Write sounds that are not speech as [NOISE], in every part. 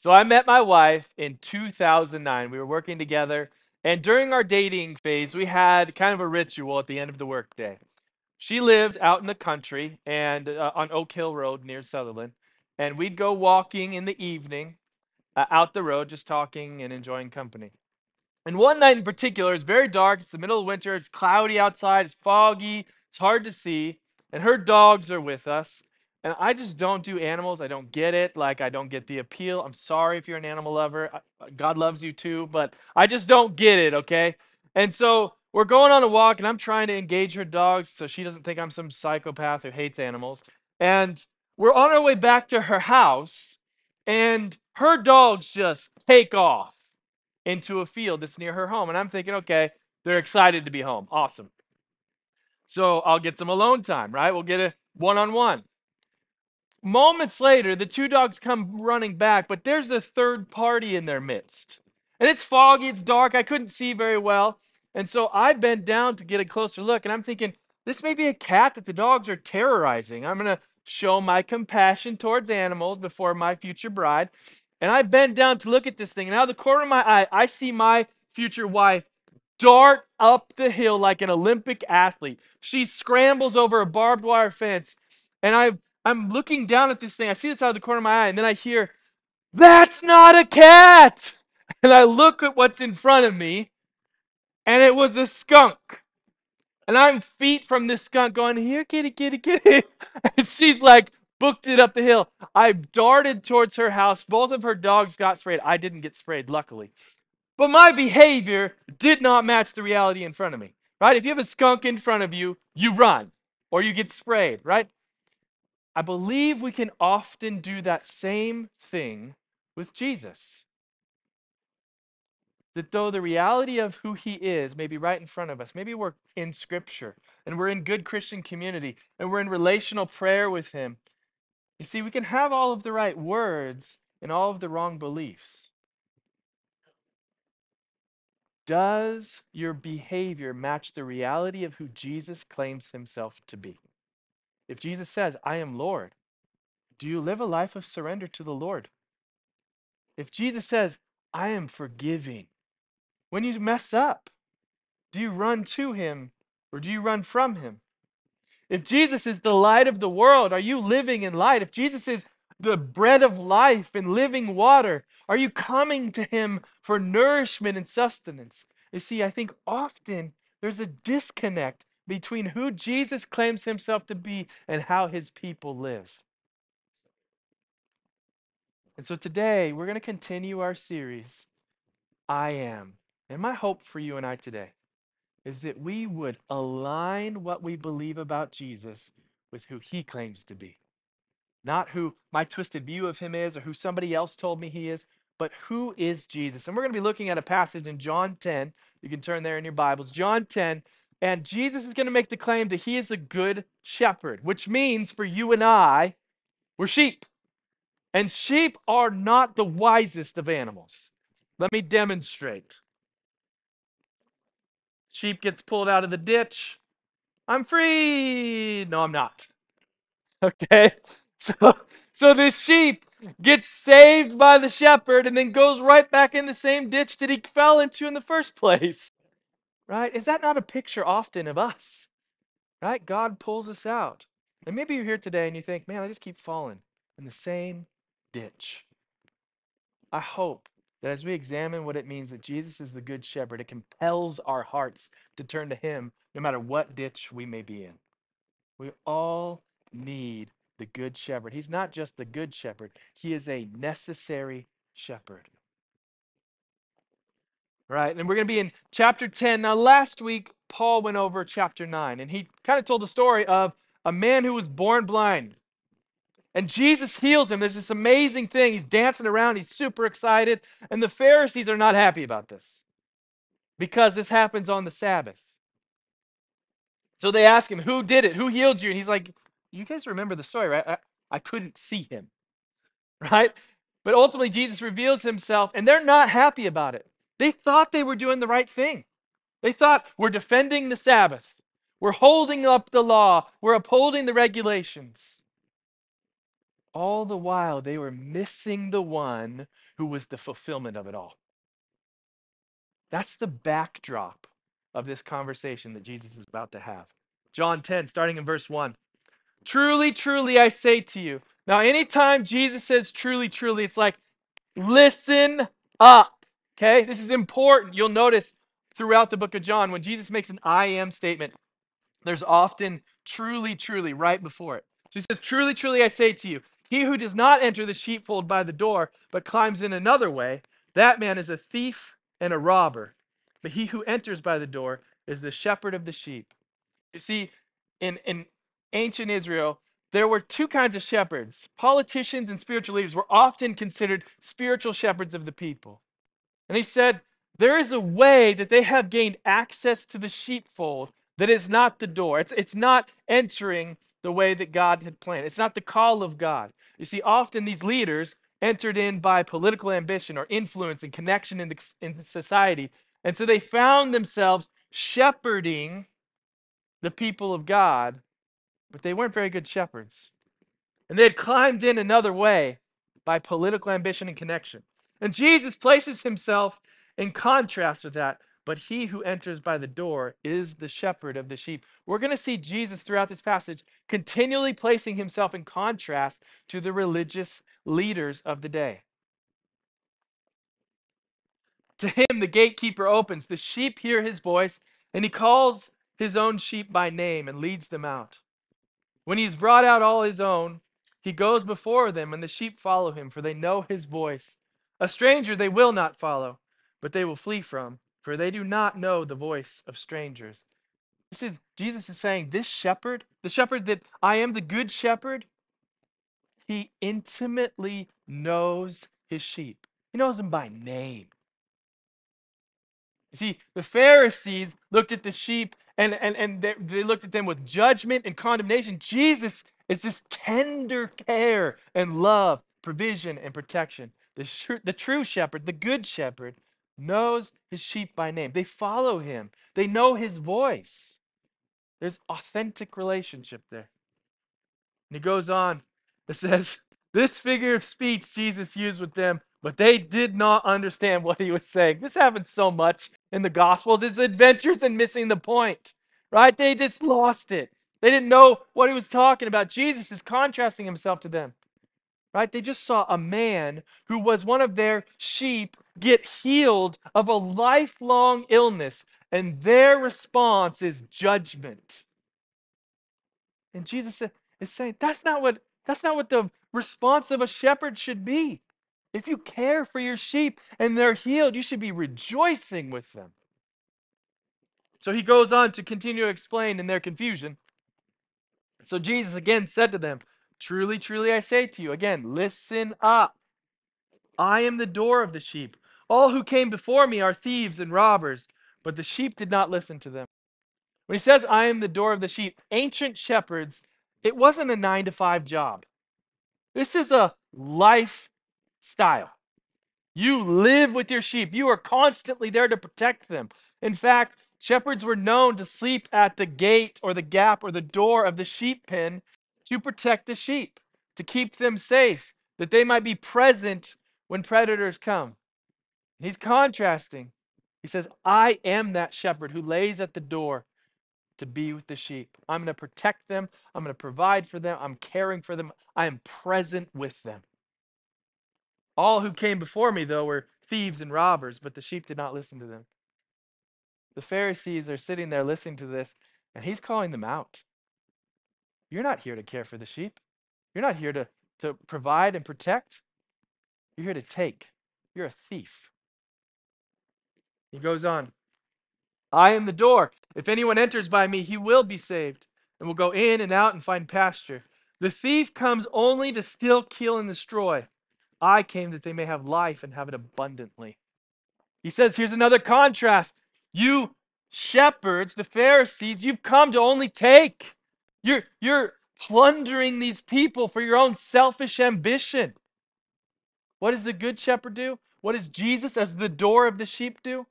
So I met my wife in 2009. We were working together, and during our dating phase, we had kind of a ritual at the end of the workday. She lived out in the country and uh, on Oak Hill Road near Sutherlin, and we'd go walking in the evening uh, out the road, just talking and enjoying company. And one night in particular, it's very dark. It's the middle of winter. It's cloudy outside. It's foggy. It's hard to see. And her dogs are with us. And I just don't do animals. I don't get it. Like, I don't get the appeal. I'm sorry if you're an animal lover. Uh, God loves you too, but I just don't get it, okay? And so we're going on a walk, and I'm trying to engage her dogs so she doesn't think I'm some psychopath who hates animals. And we're on our way back to her house, and her dogs just take off into a field that's near her home. And I'm thinking, okay, they're excited to be home. Awesome. So I'll get some alone time, right? We'll get a one on one. Moments later, the two dogs come running back, but there's a third party in their midst. And it's foggy, it's dark, I couldn't see very well. And so I bent down to get a closer look, and I'm thinking, this may be a cat that the dogs are terrorizing. I'm going to show my compassion towards animals before my future bride. And I bend down to look at this thing, and out of the corner of my eye, I see my future wife dart up the hill like an Olympic athlete. She scrambles over a barbed wire fence, and I, I'm looking down at this thing. I see this out of the corner of my eye, and then I hear, That's not a cat! [LAUGHS] And I look at what's in front of me, and it was a skunk. And I'm feet from this skunk going, Here, kitty, kitty, kitty. [LAUGHS] And she's like, booked it up the hill. I darted towards her house. Both of her dogs got sprayed. I didn't get sprayed, luckily. But my behavior did not match the reality in front of me, right? If you have a skunk in front of you, you run or you get sprayed, right? I believe we can often do that same thing with Jesus. That though the reality of who he is may be right in front of us, maybe we're in scripture and we're in good Christian community and we're in relational prayer with him. You see, we can have all of the right words and all of the wrong beliefs. Does your behavior match the reality of who Jesus claims himself to be? If Jesus says, I am Lord, do you live a life of surrender to the Lord? If Jesus says, I am forgiving, when you mess up, do you run to him or do you run from him? If Jesus is the light of the world, are you living in light? If Jesus is the bread of life and living water? Are you coming to Him for nourishment and sustenance? You see, I think often there's a disconnect between who Jesus claims Himself to be and how His people live. And so today, we're going to continue our series, I Am. And my hope for you and I today is that we would align what we believe about Jesus with who he claims to be. Not who my twisted view of him is or who somebody else told me he is, but who is Jesus? And we're going to be looking at a passage in John 10. You can turn there in your Bibles. John 10. And Jesus is going to make the claim that he is a good shepherd, which means for you and I, we're sheep. And sheep are not the wisest of animals. Let me demonstrate. Sheep gets pulled out of the ditch. I'm free. No, I'm not. [LAUGHS] Okay. [LAUGHS] So, so this sheep gets saved by the shepherd and then goes right back in the same ditch that he fell into in the first place. Right? Is that not a picture often of us? Right? God pulls us out. And maybe you're here today and you think, man, I just keep falling in the same ditch. I hope that as we examine what it means that Jesus is the good shepherd, it compels our hearts to turn to him no matter what ditch we may be in. We all need the good shepherd. He's not just the good shepherd, he is a necessary shepherd. Right, and we're going to be in chapter 10. Now, last week, Paul went over chapter 9, and he kind of told the story of a man who was born blind. And Jesus heals him. There's this amazing thing. He's dancing around, he's super excited. And the Pharisees are not happy about this because this happens on the Sabbath. So they ask him, Who did it? Who healed you? And he's like, You guys remember the story, right? I, I couldn't see him, [LAUGHS] right? But ultimately, Jesus reveals himself, and they're not happy about it. They thought they were doing the right thing. They thought, We're defending the Sabbath, we're holding up the law, we're upholding the regulations. All the while, they were missing the one who was the fulfillment of it all. That's the backdrop of this conversation that Jesus is about to have. John 10, starting in verse 1. Truly, truly, I say to you. Now, anytime Jesus says truly, truly, it's like, listen up. Okay? This is important. You'll notice throughout the book of John, when Jesus makes an I am statement, there's often truly, truly right before it. So he says, Truly, truly, I say to you, he who does not enter the sheepfold by the door, but climbs in another way, that man is a thief and a robber. But he who enters by the door is the shepherd of the sheep. You see, in, in ancient Israel, there were two kinds of shepherds. Politicians and spiritual leaders were often considered spiritual shepherds of the people. And he said, There is a way that they have gained access to the sheepfold that is not the door. It's, it's not entering the way that God had planned. It's not the call of God. You see, often these leaders entered in by political ambition or influence and connection in, the, in society. And so they found themselves shepherding the people of God, but they weren't very good shepherds. And they had climbed in another way by political ambition and connection. And Jesus places himself in contrast with that. But he who enters by the door is the shepherd of the sheep. We're going to see Jesus throughout this passage continually placing himself in contrast to the religious leaders of the day. To him, the gatekeeper opens. The sheep hear his voice, and he calls his own sheep by name and leads them out. When he's brought out all his own, he goes before them, and the sheep follow him, for they know his voice. A stranger they will not follow, but they will flee from, for they do not know the voice of strangers. This is Jesus is saying, this shepherd, the shepherd that I am the good shepherd, he intimately knows his sheep. He knows them by name. You see, the Pharisees looked at the sheep and, and, and they, they looked at them with judgment and condemnation. Jesus is this tender care and love, provision and protection. The, sh- the true shepherd, the good shepherd, knows his sheep by name. They follow him, they know his voice. There's authentic relationship there. And he goes on, it says, This figure of speech Jesus used with them, but they did not understand what he was saying. This happens so much in the Gospels. It's adventures and missing the point, right? They just lost it. They didn't know what he was talking about. Jesus is contrasting himself to them, right? They just saw a man who was one of their sheep get healed of a lifelong illness, and their response is judgment. And Jesus is saying, that's not what that's not what the response of a shepherd should be. If you care for your sheep and they're healed, you should be rejoicing with them. So he goes on to continue to explain in their confusion. So Jesus again said to them, Truly, truly, I say to you, again, listen up. I am the door of the sheep. All who came before me are thieves and robbers, but the sheep did not listen to them. When he says, I am the door of the sheep, ancient shepherds, it wasn't a nine to five job. This is a lifestyle. You live with your sheep. You are constantly there to protect them. In fact, shepherds were known to sleep at the gate or the gap or the door of the sheep pen to protect the sheep, to keep them safe, that they might be present when predators come. he's contrasting. He says, I am that shepherd who lays at the door to be with the sheep. I'm going to protect them. I'm going to provide for them. I'm caring for them. I am present with them. All who came before me, though, were thieves and robbers, but the sheep did not listen to them. The Pharisees are sitting there listening to this, and he's calling them out. You're not here to care for the sheep. You're not here to, to provide and protect. You're here to take. You're a thief. He goes on. I am the door. If anyone enters by me, he will be saved and will go in and out and find pasture. The thief comes only to steal, kill, and destroy. I came that they may have life and have it abundantly. He says, here's another contrast. You shepherds, the Pharisees, you've come to only take. You're, you're plundering these people for your own selfish ambition. What does the good shepherd do? What does Jesus, as the door of the sheep, do?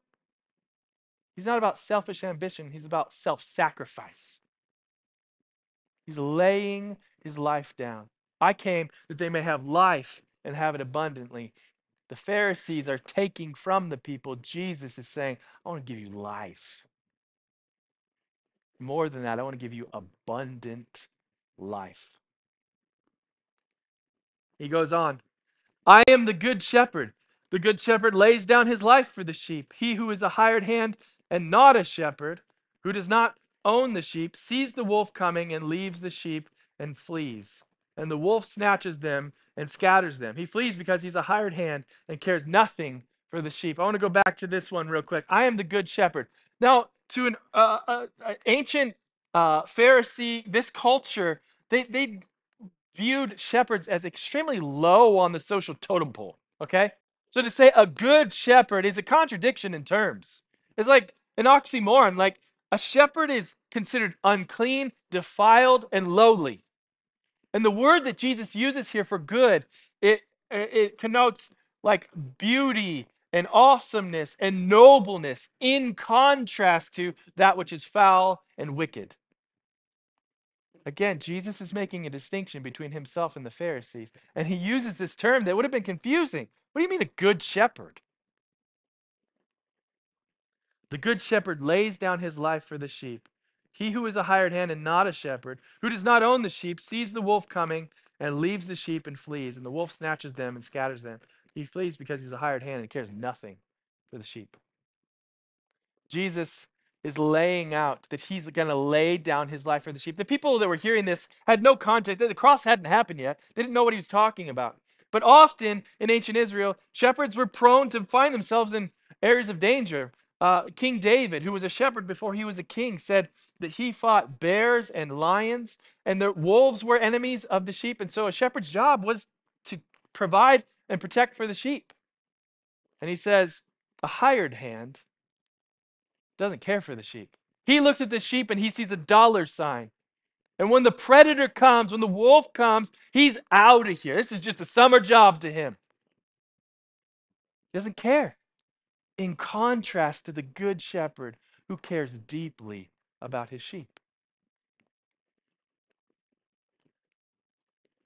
He's not about selfish ambition, he's about self sacrifice. He's laying his life down. I came that they may have life and have it abundantly. The Pharisees are taking from the people. Jesus is saying, I want to give you life. More than that, I want to give you abundant life. He goes on, I am the good shepherd. The good shepherd lays down his life for the sheep. He who is a hired hand and not a shepherd, who does not own the sheep, sees the wolf coming and leaves the sheep and flees. And the wolf snatches them and scatters them. He flees because he's a hired hand and cares nothing for the sheep. I want to go back to this one real quick. I am the good shepherd. Now, to an uh, uh, uh ancient uh, Pharisee, this culture, they, they viewed shepherds as extremely low on the social totem pole. Okay? So to say a good shepherd is a contradiction in terms. It's like an oxymoron. Like a shepherd is considered unclean, defiled, and lowly. And the word that Jesus uses here for good, it, it connotes like beauty and awesomeness and nobleness in contrast to that which is foul and wicked. Again, Jesus is making a distinction between himself and the Pharisees. And he uses this term that would have been confusing. What do you mean, a good shepherd? The good shepherd lays down his life for the sheep. He who is a hired hand and not a shepherd, who does not own the sheep, sees the wolf coming and leaves the sheep and flees. And the wolf snatches them and scatters them. He flees because he's a hired hand and cares nothing for the sheep. Jesus is laying out that he's going to lay down his life for the sheep. The people that were hearing this had no context. The cross hadn't happened yet. They didn't know what he was talking about. But often in ancient Israel, shepherds were prone to find themselves in areas of danger. Uh, king David, who was a shepherd before he was a king, said that he fought bears and lions, and the wolves were enemies of the sheep. And so a shepherd's job was to provide and protect for the sheep. And he says, a hired hand doesn't care for the sheep. He looks at the sheep and he sees a dollar sign. And when the predator comes, when the wolf comes, he's out of here. This is just a summer job to him. He doesn't care. In contrast to the good shepherd who cares deeply about his sheep.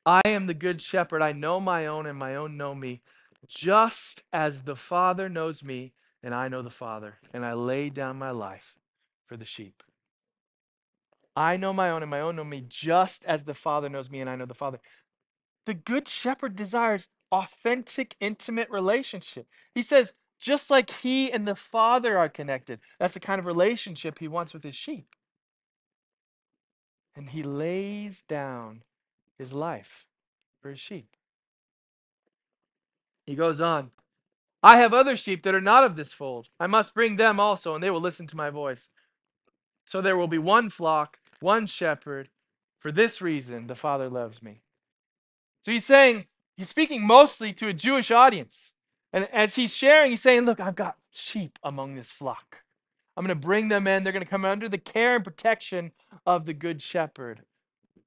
I am the good shepherd. I know my own, and my own know me, just as the Father knows me, and I know the Father, and I lay down my life for the sheep. I know my own, and my own know me, just as the Father knows me, and I know the Father. The Good Shepherd desires authentic, intimate relationship. He says, just like he and the Father are connected, that's the kind of relationship he wants with his sheep. And he lays down his life for his sheep. He goes on, I have other sheep that are not of this fold. I must bring them also, and they will listen to my voice. So there will be one flock, one shepherd. For this reason, the Father loves me. So he's saying, he's speaking mostly to a Jewish audience. And as he's sharing, he's saying, Look, I've got sheep among this flock. I'm going to bring them in. They're going to come under the care and protection of the good shepherd.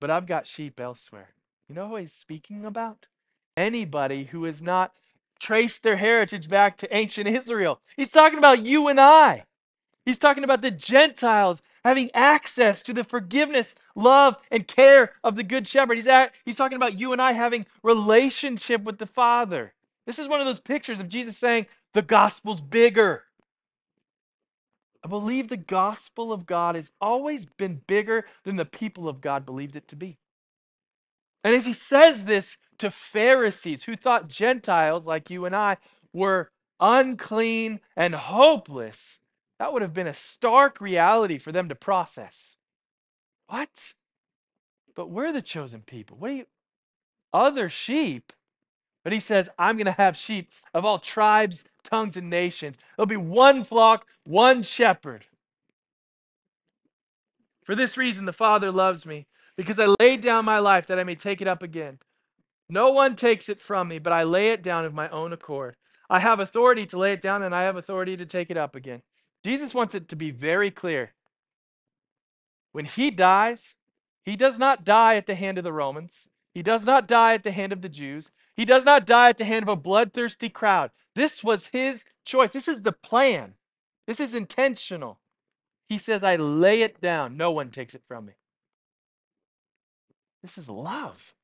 But I've got sheep elsewhere. You know who he's speaking about? Anybody who has not traced their heritage back to ancient Israel. He's talking about you and I. He's talking about the Gentiles having access to the forgiveness, love, and care of the Good Shepherd. He's, at, he's talking about you and I having relationship with the Father. This is one of those pictures of Jesus saying, the gospel's bigger. I believe the gospel of God has always been bigger than the people of God believed it to be. And as he says this to Pharisees who thought Gentiles like you and I were unclean and hopeless, that would have been a stark reality for them to process. What? But we're the chosen people. What are you? Other sheep. But he says, I'm going to have sheep of all tribes, tongues, and nations. There'll be one flock, one shepherd. For this reason, the Father loves me, because I laid down my life that I may take it up again. No one takes it from me, but I lay it down of my own accord. I have authority to lay it down, and I have authority to take it up again. Jesus wants it to be very clear. When he dies, he does not die at the hand of the Romans. He does not die at the hand of the Jews. He does not die at the hand of a bloodthirsty crowd. This was his choice. This is the plan. This is intentional. He says, I lay it down. No one takes it from me. This is love.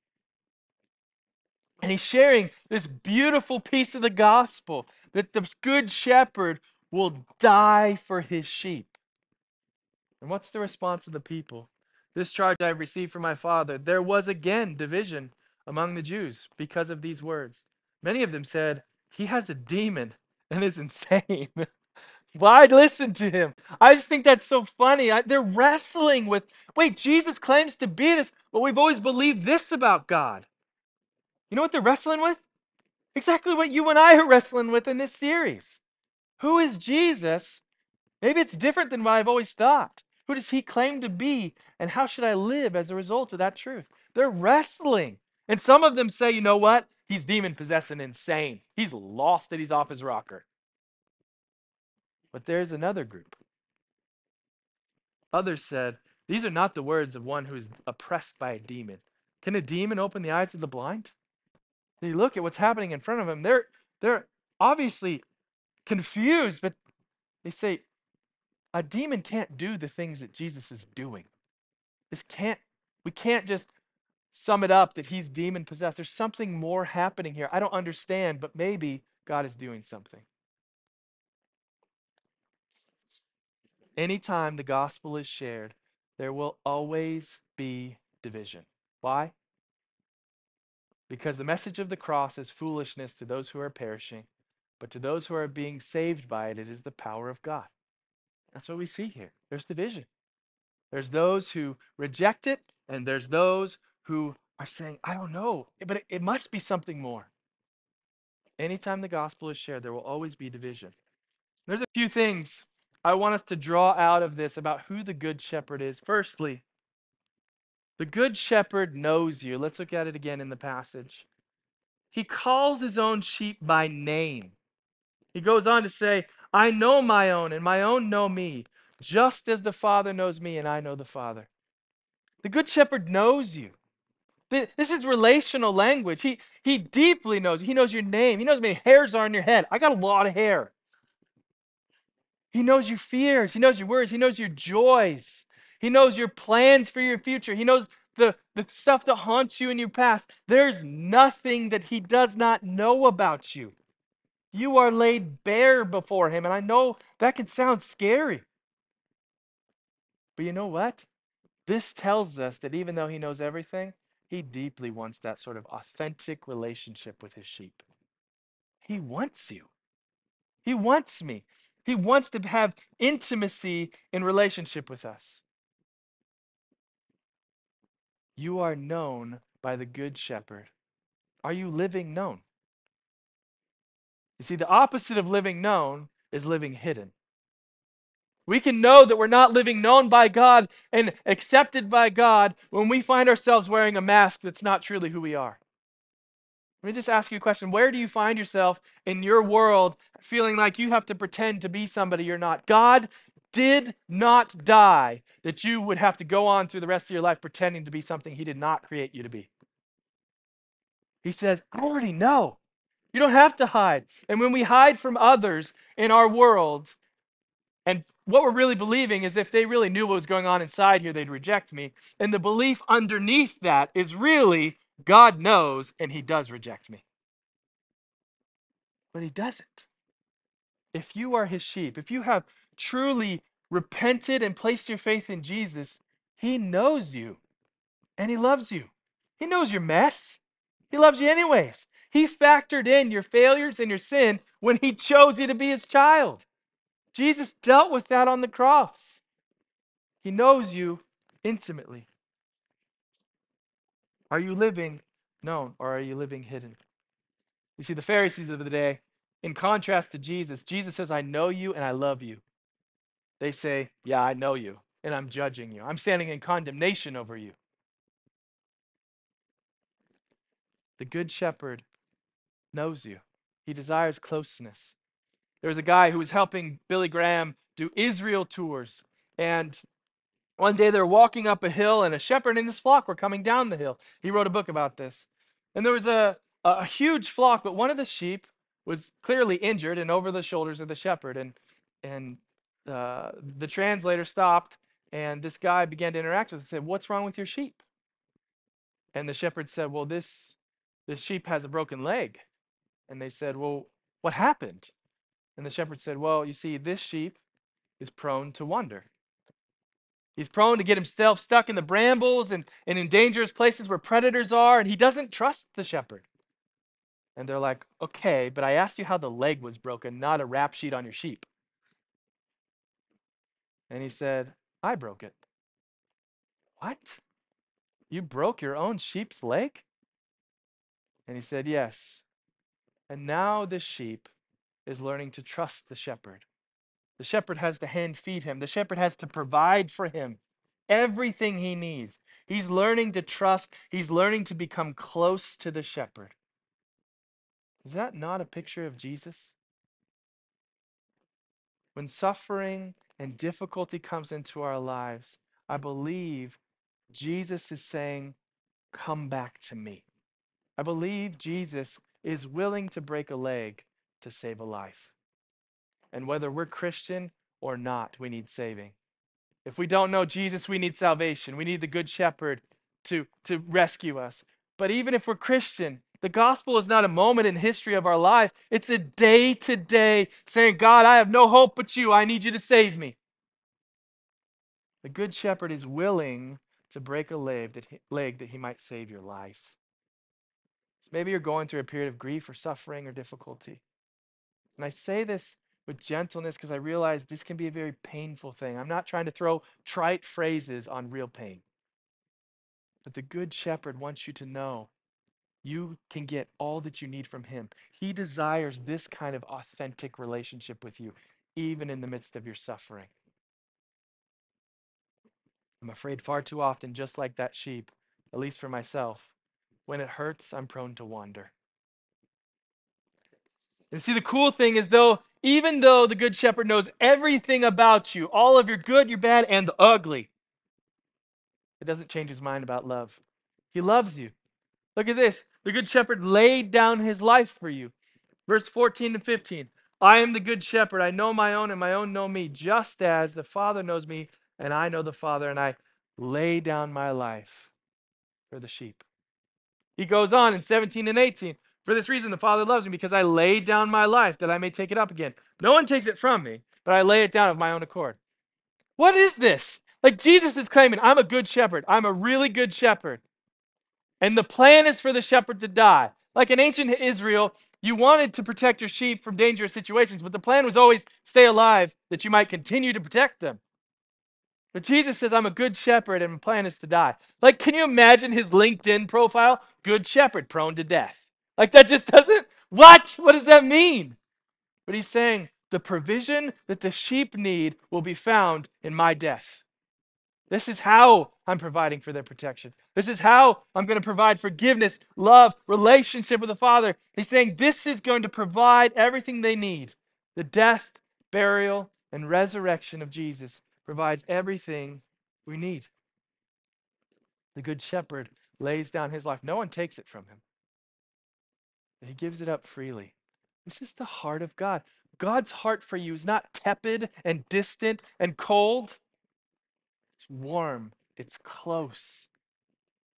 And he's sharing this beautiful piece of the gospel that the good shepherd will die for his sheep. And what's the response of the people? This charge I received from my father. There was again division among the Jews because of these words. Many of them said, He has a demon and is [LAUGHS] insane. Why listen to him? I just think that's so funny. I, they're wrestling with, wait, Jesus claims to be this, but we've always believed this about God. You know what they're wrestling with? Exactly what you and I are wrestling with in this series. Who is Jesus? Maybe it's different than what I've always thought. Who does he claim to be? And how should I live as a result of that truth? They're wrestling. And some of them say, you know what? He's demon possessed and insane. He's lost it. He's off his rocker. But there's another group. Others said, These are not the words of one who is oppressed by a demon. Can a demon open the eyes of the blind? They look at what's happening in front of them. They're, they're obviously confused, but they say, a demon can't do the things that Jesus is doing. This can't, we can't just sum it up that he's demon possessed. There's something more happening here. I don't understand, but maybe God is doing something. Anytime the gospel is shared, there will always be division. Why? Because the message of the cross is foolishness to those who are perishing, but to those who are being saved by it, it is the power of God. That's what we see here. There's division. There's those who reject it, and there's those who are saying, I don't know, eh, but it, it must be something more. Anytime the gospel is shared, there will always be division. There's a few things I want us to draw out of this about who the good shepherd is. Firstly, the good shepherd knows you. Let's look at it again in the passage. He calls his own sheep by name. He goes on to say, I know my own, and my own know me, just as the Father knows me, and I know the Father. The Good Shepherd knows you. This is relational language. He, he deeply knows. You. He knows your name. He knows how many hairs are on your head. I got a lot of hair. He knows your fears. He knows your worries. He knows your joys. He knows your plans for your future. He knows the, the stuff that haunts you in your past. There's nothing that he does not know about you. You are laid bare before him. And I know that can sound scary. But you know what? This tells us that even though he knows everything, he deeply wants that sort of authentic relationship with his sheep. He wants you. He wants me. He wants to have intimacy in relationship with us. You are known by the Good Shepherd. Are you living known? You see, the opposite of living known is living hidden. We can know that we're not living known by God and accepted by God when we find ourselves wearing a mask that's not truly who we are. Let me just ask you a question. Where do you find yourself in your world feeling like you have to pretend to be somebody you're not? God did not die that you would have to go on through the rest of your life pretending to be something He did not create you to be. He says, I already know. You don't have to hide. And when we hide from others in our world, and what we're really believing is if they really knew what was going on inside here, they'd reject me. And the belief underneath that is really God knows and he does reject me. But he doesn't. If you are his sheep, if you have truly repented and placed your faith in Jesus, he knows you and he loves you. He knows your mess. He loves you anyways. He factored in your failures and your sin when he chose you to be his child. Jesus dealt with that on the cross. He knows you intimately. Are you living known or are you living hidden? You see, the Pharisees of the day, in contrast to Jesus, Jesus says, I know you and I love you. They say, Yeah, I know you and I'm judging you. I'm standing in condemnation over you. The Good Shepherd knows you, he desires closeness. There was a guy who was helping Billy Graham do Israel tours, and one day they were walking up a hill, and a shepherd and his flock were coming down the hill. He wrote a book about this. And there was a, a huge flock, but one of the sheep was clearly injured and over the shoulders of the shepherd. And, and uh, the translator stopped, and this guy began to interact with it and said, What's wrong with your sheep? And the shepherd said, Well, this the sheep has a broken leg. And they said, Well, what happened? And the shepherd said, Well, you see, this sheep is prone to wander. He's prone to get himself stuck in the brambles and, and in dangerous places where predators are, and he doesn't trust the shepherd. And they're like, Okay, but I asked you how the leg was broken, not a rap sheet on your sheep. And he said, I broke it. What? You broke your own sheep's leg? And he said, Yes. And now this sheep is learning to trust the shepherd. The shepherd has to hand feed him, the shepherd has to provide for him everything he needs. He's learning to trust, he's learning to become close to the shepherd. Is that not a picture of Jesus? When suffering and difficulty comes into our lives, I believe Jesus is saying, Come back to me. I believe Jesus is willing to break a leg to save a life. And whether we're Christian or not, we need saving. If we don't know Jesus, we need salvation. We need the Good Shepherd to, to rescue us. But even if we're Christian, the gospel is not a moment in history of our life. It's a day to day saying, God, I have no hope but you. I need you to save me. The Good Shepherd is willing to break a leg that he, leg that he might save your life. Maybe you're going through a period of grief or suffering or difficulty. And I say this with gentleness because I realize this can be a very painful thing. I'm not trying to throw trite phrases on real pain. But the Good Shepherd wants you to know you can get all that you need from Him. He desires this kind of authentic relationship with you, even in the midst of your suffering. I'm afraid far too often, just like that sheep, at least for myself, when it hurts, I'm prone to wander. And see, the cool thing is, though, even though the Good Shepherd knows everything about you, all of your good, your bad, and the ugly, it doesn't change his mind about love. He loves you. Look at this. The Good Shepherd laid down his life for you. Verse 14 and 15. I am the Good Shepherd. I know my own, and my own know me, just as the Father knows me, and I know the Father, and I lay down my life for the sheep. He goes on in 17 and 18. For this reason, the Father loves me because I lay down my life that I may take it up again. No one takes it from me, but I lay it down of my own accord. What is this? Like Jesus is claiming, I'm a good shepherd. I'm a really good shepherd. And the plan is for the shepherd to die. Like in ancient Israel, you wanted to protect your sheep from dangerous situations, but the plan was always stay alive that you might continue to protect them. But Jesus says, I'm a good shepherd and my plan is to die. Like, can you imagine his LinkedIn profile? Good shepherd, prone to death. Like, that just doesn't, what? What does that mean? But he's saying, the provision that the sheep need will be found in my death. This is how I'm providing for their protection. This is how I'm going to provide forgiveness, love, relationship with the Father. He's saying this is going to provide everything they need. The death, burial, and resurrection of Jesus provides everything we need. The Good Shepherd lays down his life, no one takes it from him, he gives it up freely. This is the heart of God. God's heart for you is not tepid and distant and cold. It's warm, it's close,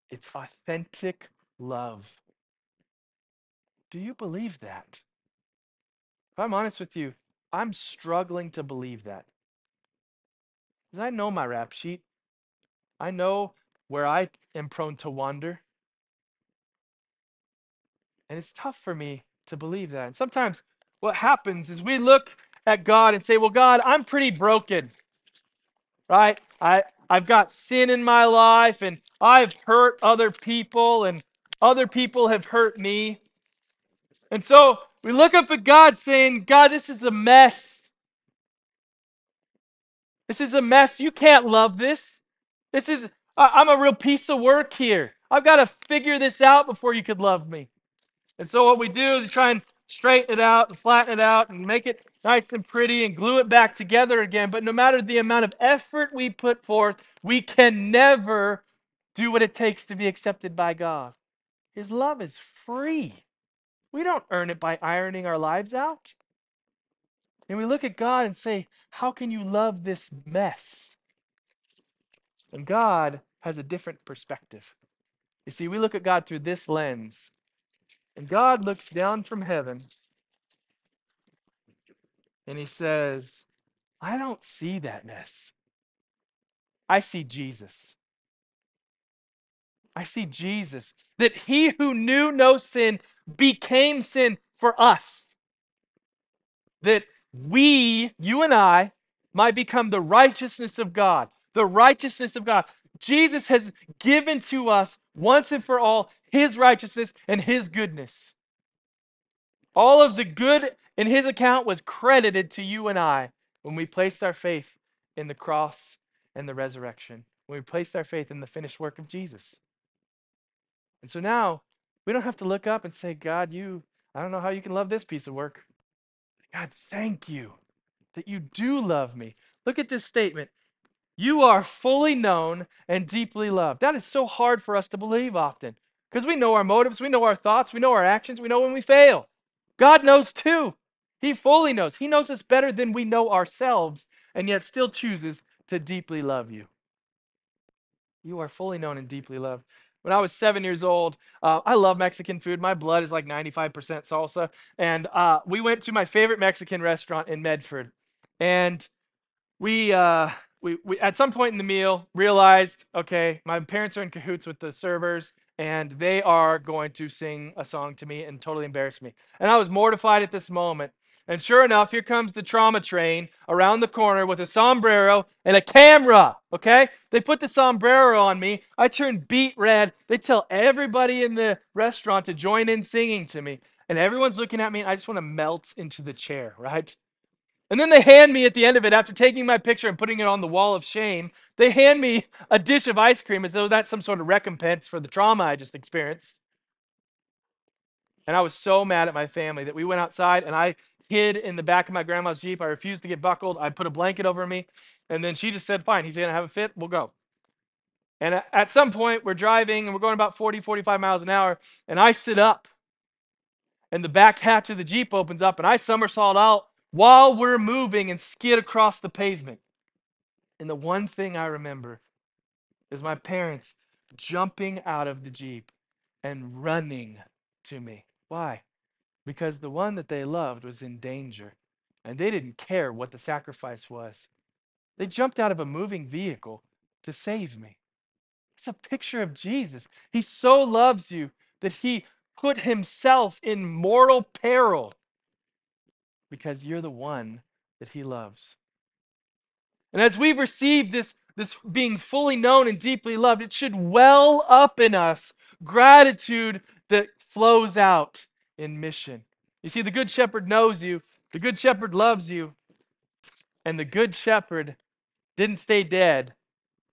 it's authentic love. Do you believe that? If I'm honest with you, I'm struggling to believe that. Because I know my rap sheet. I know where I am prone to wander. And it's tough for me to believe that. And sometimes what happens is we look at God and say, Well, God, I'm pretty broken. Right? I, I've got sin in my life and I've hurt other people and other people have hurt me. And so we look up at God saying, God, this is a mess. This is a mess. You can't love this. This is, I'm a real piece of work here. I've got to figure this out before you could love me. And so what we do is try and straighten it out and flatten it out and make it nice and pretty and glue it back together again. But no matter the amount of effort we put forth, we can never do what it takes to be accepted by God. His love is free. We don't earn it by ironing our lives out. And we look at God and say, How can you love this mess? And God has a different perspective. You see, we look at God through this lens, And God looks down from heaven and he says, I don't see that mess. I see Jesus. I see Jesus. That he who knew no sin became sin for us. That we, you and I, might become the righteousness of God. The righteousness of God. Jesus has given to us once and for all his righteousness and his goodness. All of the good in his account was credited to you and I when we placed our faith in the cross and the resurrection, when we placed our faith in the finished work of Jesus. And so now we don't have to look up and say, God, you, I don't know how you can love this piece of work. God, thank you that you do love me. Look at this statement. You are fully known and deeply loved. That is so hard for us to believe often because we know our motives, we know our thoughts, we know our actions, we know when we fail. God knows too. He fully knows. He knows us better than we know ourselves, and yet still chooses to deeply love you. You are fully known and deeply loved. When I was seven years old, uh, I love Mexican food. My blood is like 95% salsa. And uh, we went to my favorite Mexican restaurant in Medford. And we, uh, we, we, at some point in the meal, realized okay, my parents are in cahoots with the servers and they are going to sing a song to me and totally embarrass me. And I was mortified at this moment. And sure enough, here comes the trauma train around the corner with a sombrero and a camera. Okay? They put the sombrero on me. I turn beet red. They tell everybody in the restaurant to join in singing to me. And everyone's looking at me, and I just want to melt into the chair, right? And then they hand me at the end of it, after taking my picture and putting it on the wall of shame, they hand me a dish of ice cream as though that's some sort of recompense for the trauma I just experienced. And I was so mad at my family that we went outside and I hid in the back of my grandma's Jeep. I refused to get buckled. I put a blanket over me. And then she just said, Fine, he's going to have a fit. We'll go. And at some point, we're driving and we're going about 40, 45 miles an hour. And I sit up. And the back hatch of the Jeep opens up and I somersault out while we're moving and skid across the pavement. And the one thing I remember is my parents jumping out of the Jeep and running to me. Why? Because the one that they loved was in danger and they didn't care what the sacrifice was. They jumped out of a moving vehicle to save me. It's a picture of Jesus. He so loves you that he put himself in mortal peril because you're the one that he loves. And as we've received this, this being fully known and deeply loved, it should well up in us gratitude that flows out in mission. You see, the Good Shepherd knows you, the Good Shepherd loves you, and the Good Shepherd didn't stay dead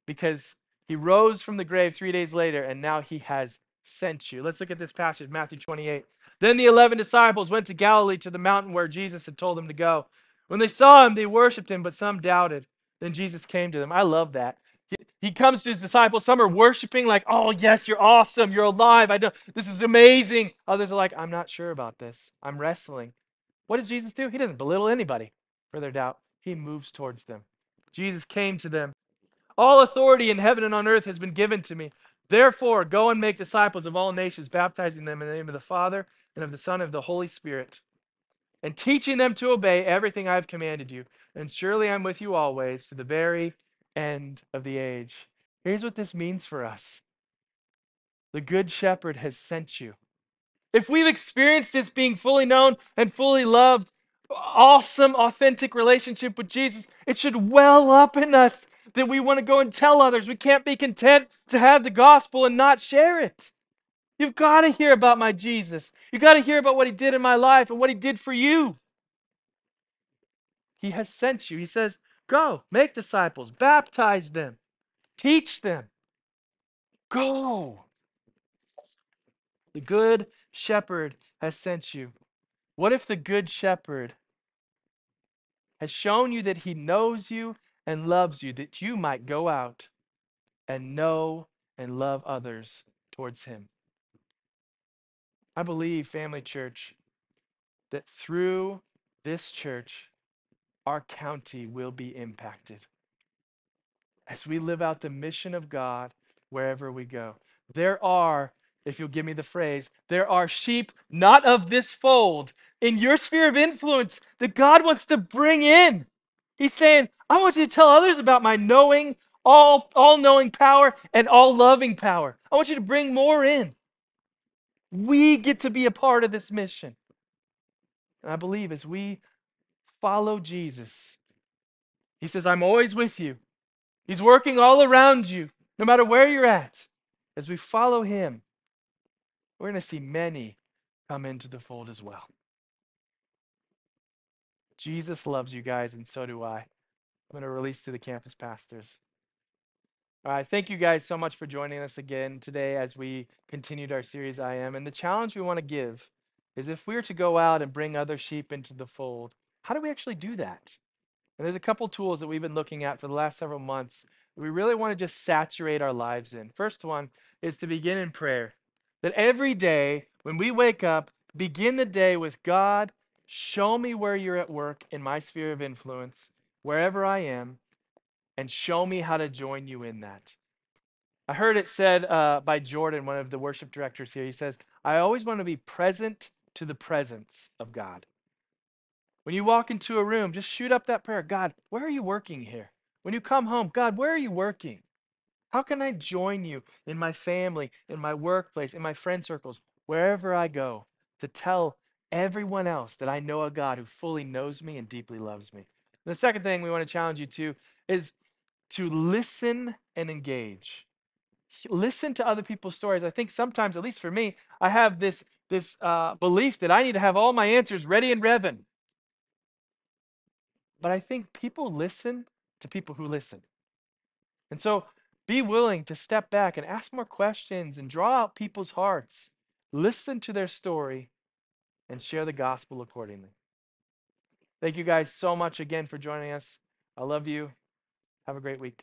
because he rose from the grave three days later, and now he has sent you. Let's look at this passage, Matthew 28. Then the eleven disciples went to Galilee to the mountain where Jesus had told them to go. When they saw him, they worshiped him, but some doubted. Then Jesus came to them. I love that. He, comes to his disciples. Some are worshiping, like, oh, yes, you're awesome. You're alive. I don't, this is amazing. Others are like, I'm not sure about this. I'm wrestling. What does Jesus do? He doesn't belittle anybody for their doubt, he moves towards them. Jesus came to them. All authority in heaven and on earth has been given to me. Therefore, go and make disciples of all nations, baptizing them in the name of the Father and of the Son and of the Holy Spirit, and teaching them to obey everything I have commanded you. And surely I'm with you always to the very end of the age. Here's what this means for us the Good Shepherd has sent you. If we've experienced this being fully known and fully loved, awesome, authentic relationship with Jesus, it should well up in us that we want to go and tell others. We can't be content to have the gospel and not share it. You've got to hear about my Jesus. You've got to hear about what he did in my life and what he did for you. He has sent you. He says, Go, make disciples, baptize them, teach them. Go. The good shepherd has sent you. What if the good shepherd has shown you that he knows you and loves you, that you might go out and know and love others towards him. I believe, family church, that through this church, our county will be impacted as we live out the mission of God wherever we go. There are if you'll give me the phrase, there are sheep not of this fold in your sphere of influence that God wants to bring in. He's saying, I want you to tell others about my knowing, all, all knowing power and all loving power. I want you to bring more in. We get to be a part of this mission. And I believe as we follow Jesus, He says, I'm always with you. He's working all around you, no matter where you're at. As we follow Him, we're going to see many come into the fold as well. Jesus loves you guys, and so do I. I'm going to release to the campus pastors. All right, thank you guys so much for joining us again today as we continued our series, I Am. And the challenge we want to give is if we are to go out and bring other sheep into the fold, how do we actually do that? And there's a couple tools that we've been looking at for the last several months we really want to just saturate our lives in. First one is to begin in prayer. That every day when we wake up, begin the day with God, show me where you're at work in my sphere of influence, wherever I am, and show me how to join you in that. I heard it said uh, by Jordan, one of the worship directors here. He says, I always want to be present to the presence of God. When you walk into a room, just shoot up that prayer God, where are you working here? When you come home, God, where are you working? How can I join you in my family, in my workplace, in my friend circles, wherever I go, to tell everyone else that I know a God who fully knows me and deeply loves me? The second thing we want to challenge you to is to listen and engage. Listen to other people's stories. I think sometimes, at least for me, I have this, this uh, belief that I need to have all my answers ready and revving. But I think people listen to people who listen. And so be willing to step back and ask more questions and draw out people's hearts. Listen to their story and share the gospel accordingly. Thank you guys so much again for joining us. I love you. Have a great week.